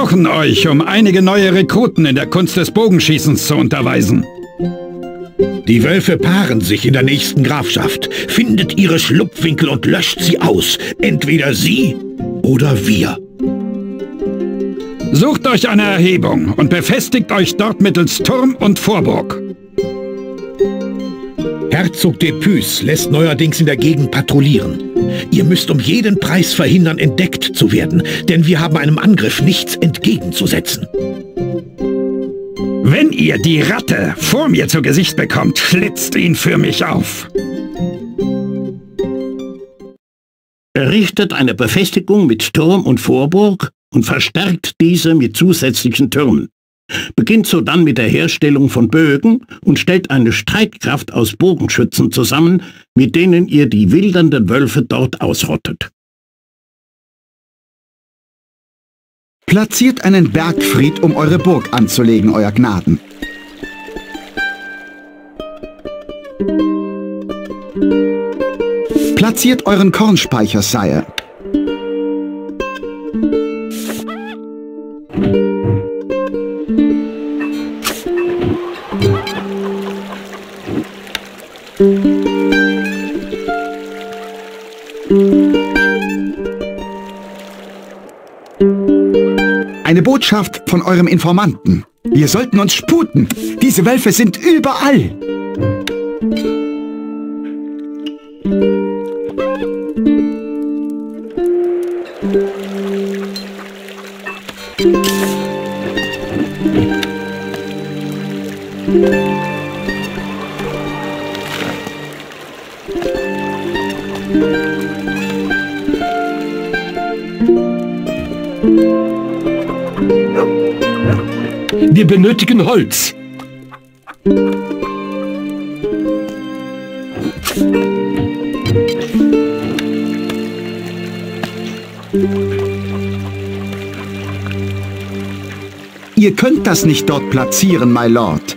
suchen euch, um einige neue Rekruten in der Kunst des Bogenschießens zu unterweisen. Die Wölfe paaren sich in der nächsten Grafschaft. Findet ihre Schlupfwinkel und löscht sie aus. Entweder sie oder wir. Sucht euch eine Erhebung und befestigt euch dort mittels Turm und Vorburg. Herzog de Pys lässt neuerdings in der Gegend patrouillieren. Ihr müsst um jeden Preis verhindern, entdeckt zu werden, denn wir haben einem Angriff nichts entgegenzusetzen. Wenn ihr die Ratte vor mir zu Gesicht bekommt, schlitzt ihn für mich auf. Errichtet eine Befestigung mit Turm und Vorburg und verstärkt diese mit zusätzlichen Türmen. Beginnt sodann mit der Herstellung von Bögen und stellt eine Streitkraft aus Bogenschützen zusammen, mit denen ihr die wildernden Wölfe dort ausrottet. Platziert einen Bergfried, um eure Burg anzulegen, euer Gnaden. Platziert euren Kornspeicher, Sire. Botschaft von eurem Informanten. Wir sollten uns sputen. Diese Wölfe sind überall. Wir benötigen Holz. Ihr könnt das nicht dort platzieren, my Lord.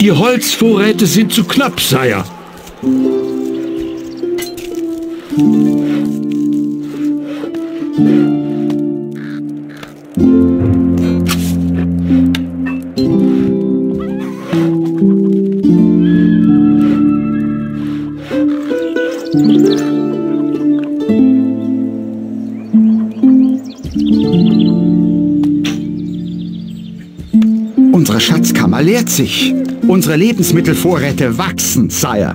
Die Holzvorräte sind zu knapp, Sire. Schatzkammer leert sich. Unsere Lebensmittelvorräte wachsen, Sire.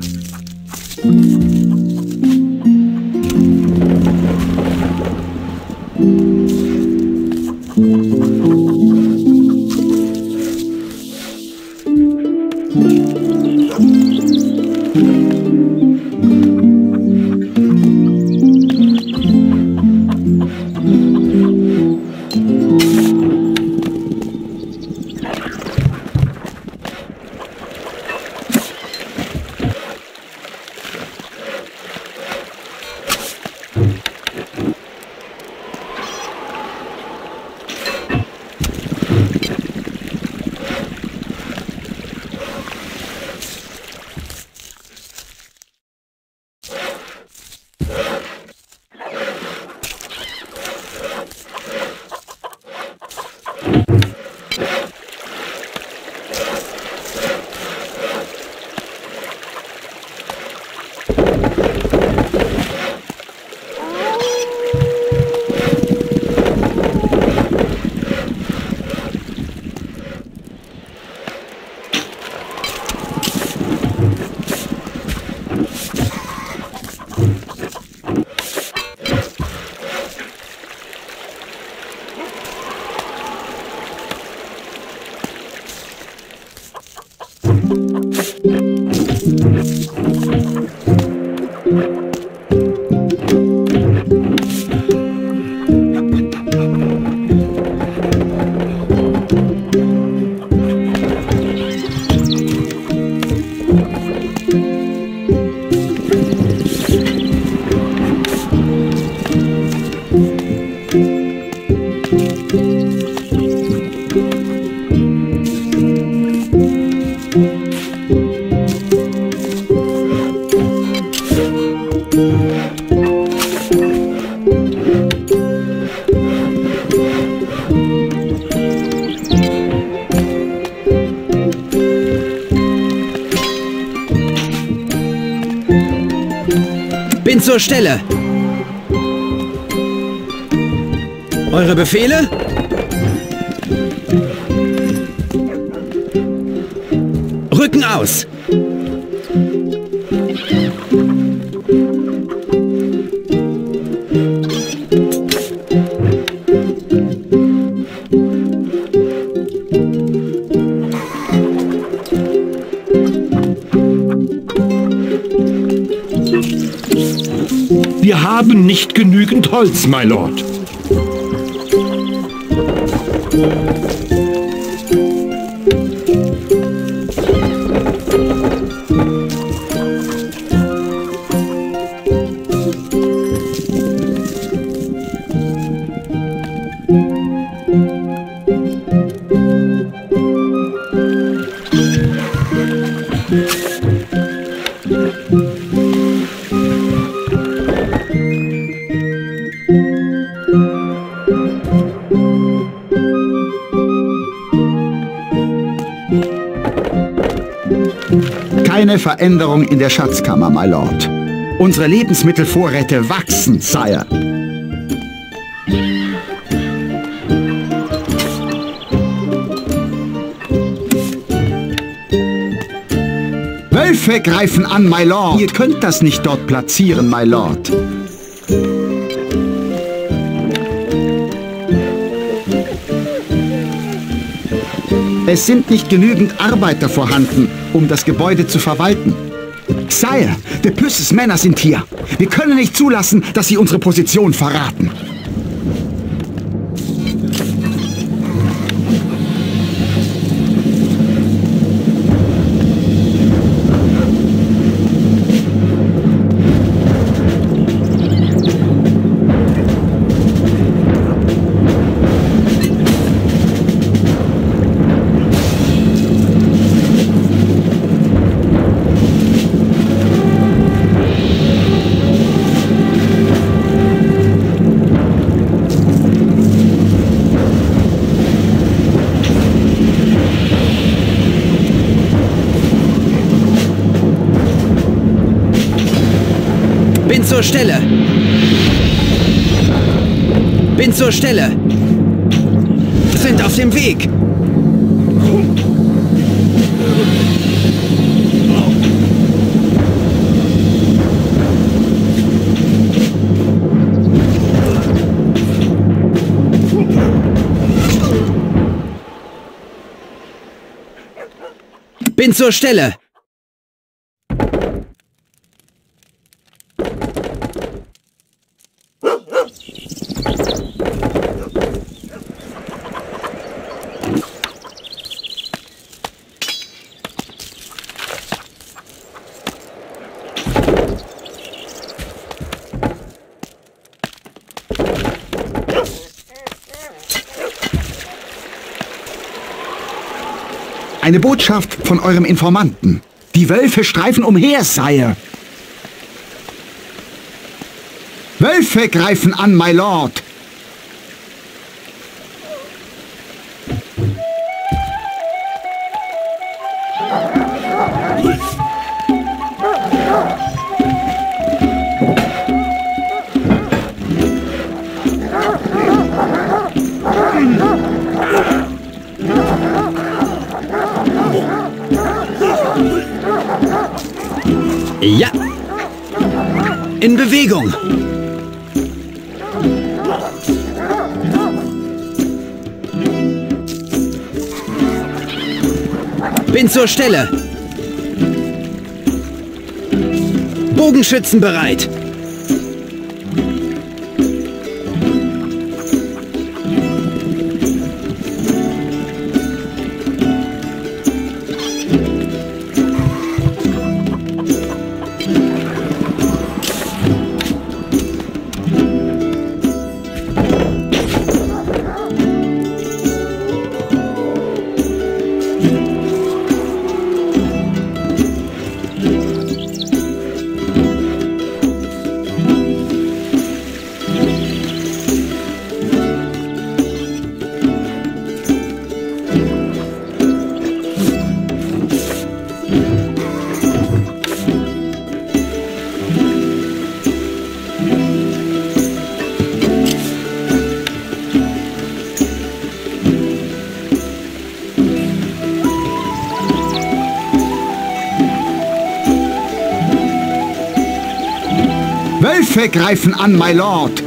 Bin zur Stelle! Eure Befehle? Rücken aus! Haben nicht genügend Holz, my Lord. Keine Veränderung in der Schatzkammer, my Lord. Unsere Lebensmittelvorräte wachsen, Sire. Wölfe greifen an, my Lord. Ihr könnt das nicht dort platzieren, my Lord. Es sind nicht genügend Arbeiter vorhanden, um das Gebäude zu verwalten. Sire, de Püsses Männer sind hier. Wir können nicht zulassen, dass sie unsere Position verraten. Zur Stelle! Bin zur Stelle! Sind auf dem Weg! Bin zur Stelle! Eine Botschaft von eurem Informanten. Die Wölfe streifen umher, Sire. Wölfe greifen an, my Lord. Ja! In Bewegung! Bin zur Stelle! Bogenschützen bereit! Wölfe greifen an, my lord!